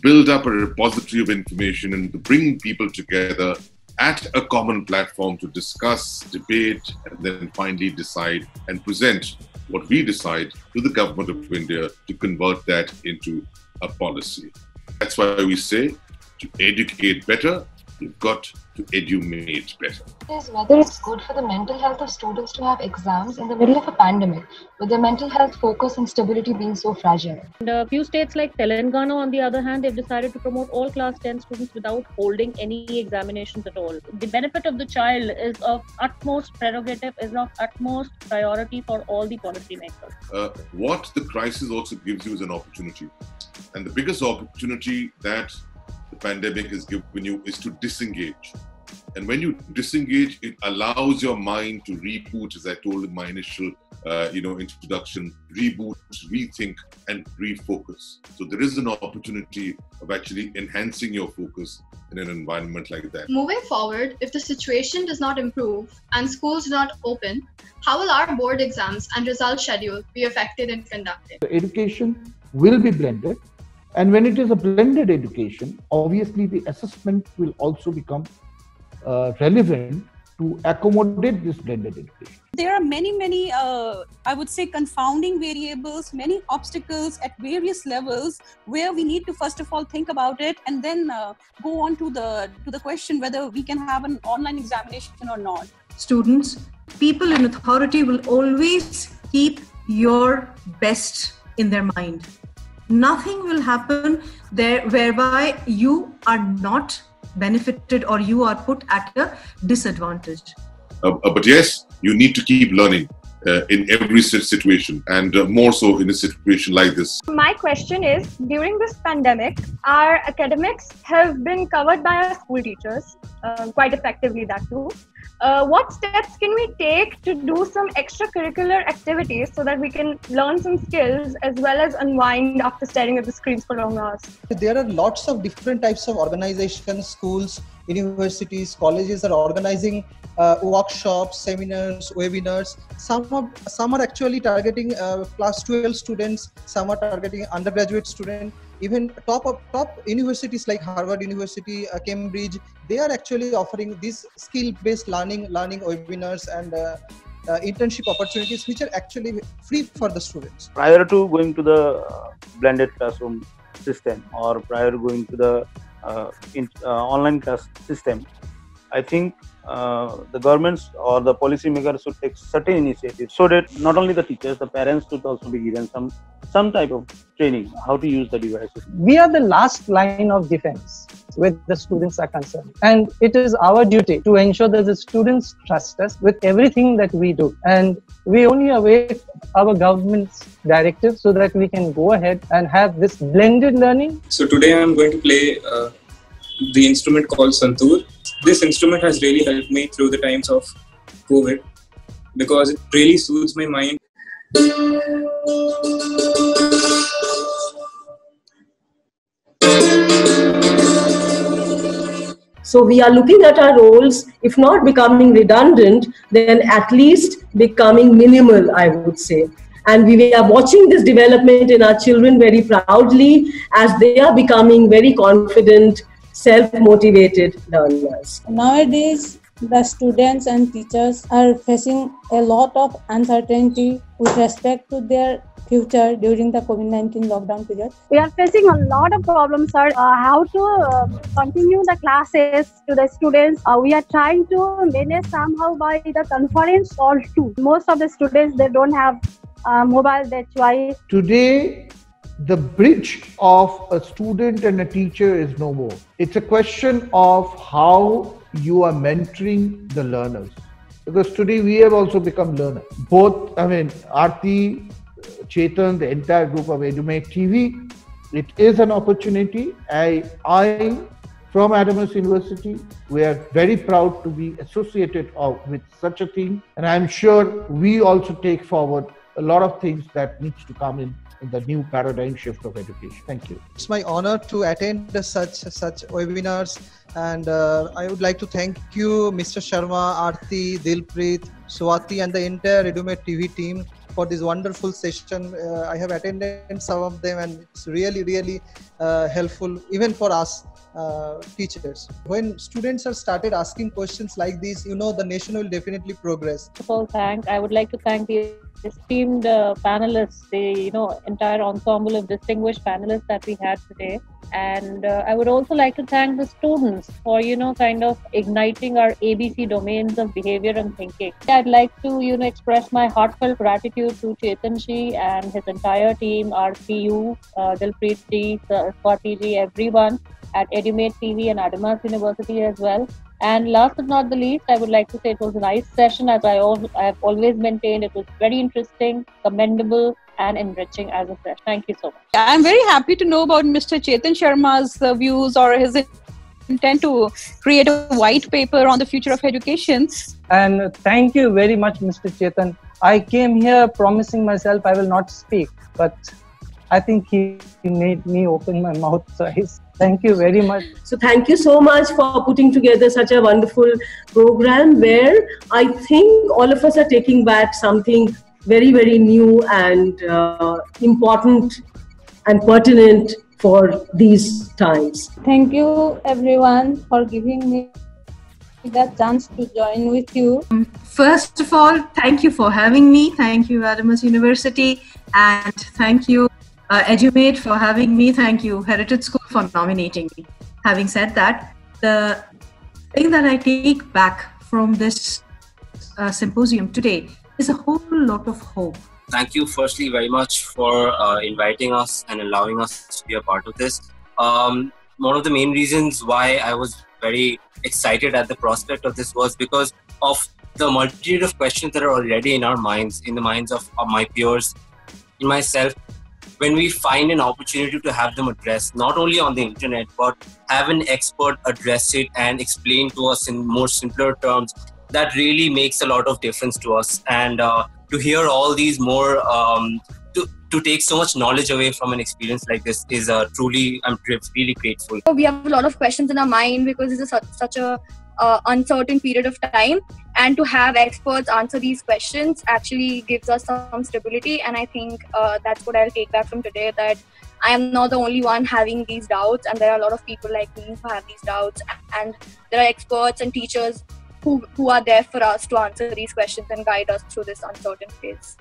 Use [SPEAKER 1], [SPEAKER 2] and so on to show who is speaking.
[SPEAKER 1] build up a repository of information and to bring people together at a common platform to discuss, debate, and then finally decide and present what we decide to the government of India to convert that into a policy. That's why we say to educate better, you've got to edumate better.
[SPEAKER 2] Is whether it's good for the mental health of students to have exams in the middle of a pandemic, with their mental health focus and stability being so fragile.
[SPEAKER 3] And a few states like Telangana, on the other hand, they've decided to promote all class 10 students without holding any examinations at all. The benefit of the child is of utmost prerogative, is of utmost priority for all the policymakers.
[SPEAKER 1] Uh, what the crisis also gives you is an opportunity. And the biggest opportunity that the pandemic has given you is to disengage. And when you disengage, it allows your mind to reboot, as I told in my initial, uh, you know, introduction, reboot, rethink, and refocus. So there is an opportunity of actually enhancing your focus in an environment like that.
[SPEAKER 4] Moving forward, if the situation does not improve and schools do not open, how will our board exams and result schedule be affected and conducted?
[SPEAKER 5] The education will be blended and when it is a blended education, obviously the assessment will also become uh, relevant to accommodate this blended education.
[SPEAKER 6] There are many, many, uh, I would say, confounding variables, many obstacles at various levels where we need to first of all think about it and then uh, go on to the to the question whether we can have an online examination or not.
[SPEAKER 7] Students, people in authority will always keep your best in their mind nothing will happen there whereby you are not benefited or you are put at a disadvantage.
[SPEAKER 1] Uh, uh, but yes, you need to keep learning. Uh, in every situation and uh, more so in a situation like this.
[SPEAKER 8] My question is during this pandemic, our academics have been covered by our school teachers uh, quite effectively, that too uh, what steps can we take to do some extracurricular activities so that we can learn some skills as well as unwind after staring at the screens for long hours?
[SPEAKER 9] There are lots of different types of organizations, schools, universities, colleges are organizing uh, workshops, seminars, webinars. Some are, some are actually targeting uh, class 12 students, some are targeting undergraduate students even top top universities like harvard university uh, cambridge they are actually offering these skill based learning learning webinars and uh, uh, internship opportunities which are actually free for the students.
[SPEAKER 10] Prior to going to the uh, blended classroom system or prior going to the uh, in, uh, online class system i think uh, the governments or the policymakers should take certain initiatives so that not only the teachers, the parents should also be given some some type of training how to use the devices.
[SPEAKER 11] We are the last line of defense where the students are concerned, and it is our duty to ensure that the students trust us with everything that we do, and we only await our government's directive so that we can go ahead and have this blended learning.
[SPEAKER 12] So today I am going to play. Uh, the instrument called Santoor this instrument has really helped me through the times of COVID because it really soothes my mind.
[SPEAKER 13] So we are looking at our roles, if not becoming redundant, then at least becoming minimal, I would say. And we are watching this development in our children very proudly as they are becoming very confident self-motivated learners.
[SPEAKER 14] Nowadays, the students and teachers are facing a lot of uncertainty with respect to their future during the COVID-19 lockdown period.
[SPEAKER 8] We are facing a lot of problems, sir. Uh, how to uh, continue the classes to the students? Uh, we are trying to manage somehow by the conference call too. Most of the students, they don't have uh, mobile, that's why.
[SPEAKER 5] Today, the bridge of a student and a teacher is no more. It's a question of how you are mentoring the learners. Because today we have also become learners. Both, I mean, Aarti, Chetan, the entire group of Edumate TV, it is an opportunity. I, I from Adamas University, we are very proud to be associated with such a thing. And I'm sure we also take forward a lot of things that needs to come in in the new paradigm shift of education. Thank you.
[SPEAKER 9] It's my honor to attend such such webinars, and uh, I would like to thank you, Mr. Sharma, Aarti, Dilpreet, Swati, and the entire Edumate TV team for this wonderful session. Uh, I have attended some of them, and it's really, really uh, helpful even for us uh, teachers. When students are started asking questions like these, you know the nation will definitely progress.
[SPEAKER 3] Well, thank. I would like to thank the esteemed uh, panelists, the you know entire ensemble of distinguished panelists that we had today, and uh, I would also like to thank the students for you know kind of igniting our ABC domains of behavior and thinking. I'd like to you know express my heartfelt gratitude to Chetan ji and his entire team, PU, uh, Dilpreet ji, Swati ji, everyone at Edumate TV and Adamas University as well. And last but not the least, I would like to say it was a nice session, as I, al- I have always maintained. It was very interesting, commendable, and enriching as a session. Thank you so much.
[SPEAKER 6] I'm very happy to know about Mr. Chetan Sharma's uh, views or his intent to create a white paper on the future of education.
[SPEAKER 11] And thank you very much, Mr. Chetan. I came here promising myself I will not speak, but I think he, he made me open my mouth twice. Thank you very much.
[SPEAKER 13] So, thank you so much for putting together such a wonderful program where I think all of us are taking back something very, very new and uh, important and pertinent for these times.
[SPEAKER 14] Thank you, everyone, for giving me that chance to join with you.
[SPEAKER 7] First of all, thank you for having me. Thank you, Adamas University, and thank you uh, Edumate for having me. Thank you, Heritage School, for nominating me. Having said that, the thing that I take back from this uh, symposium today is a whole lot of hope.
[SPEAKER 15] Thank you, firstly, very much for uh, inviting us and allowing us to be a part of this. Um, one of the main reasons why I was very excited at the prospect of this was because of the multitude of questions that are already in our minds, in the minds of, of my peers, in myself, when we find an opportunity to have them addressed, not only on the internet, but have an expert address it and explain to us in more simpler terms, that really makes a lot of difference to us. And uh, to hear all these more, um, to, to take so much knowledge away from an experience like this is uh, truly, I'm really grateful.
[SPEAKER 16] We have a lot of questions in our mind because this is such, such a uh, uncertain period of time. And to have experts answer these questions actually gives us some stability. And i think uh, that's what i'll take back from today that i am not the only one having these doubts. And there are a lot of people like me who have these doubts. And there are experts and teachers who, who are there for us to answer these questions and guide us through this uncertain phase